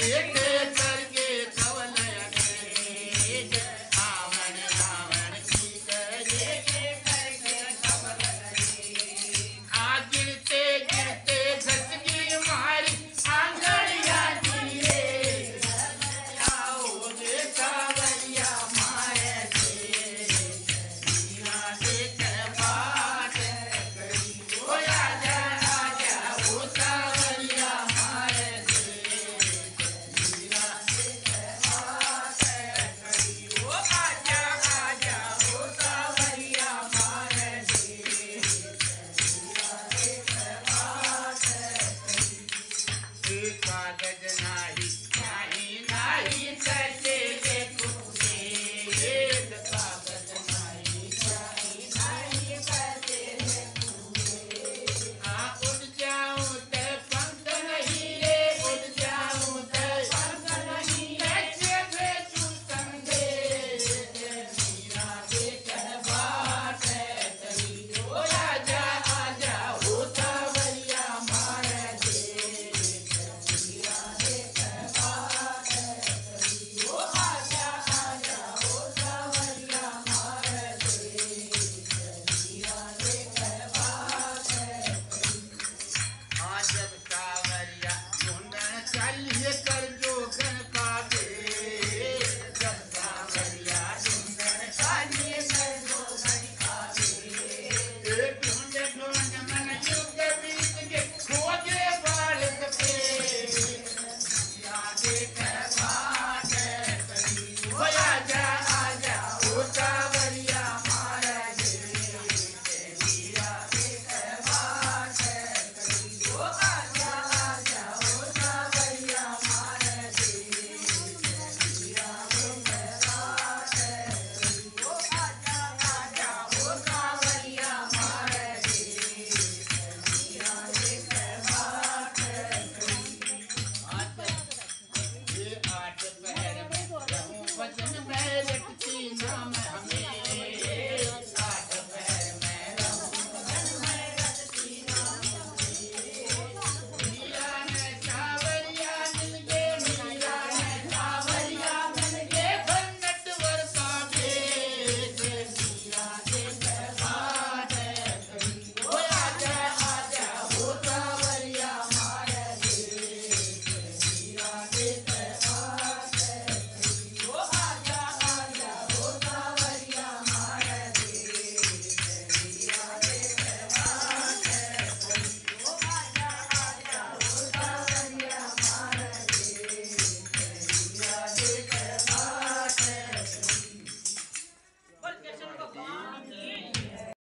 Yeah. गजनाही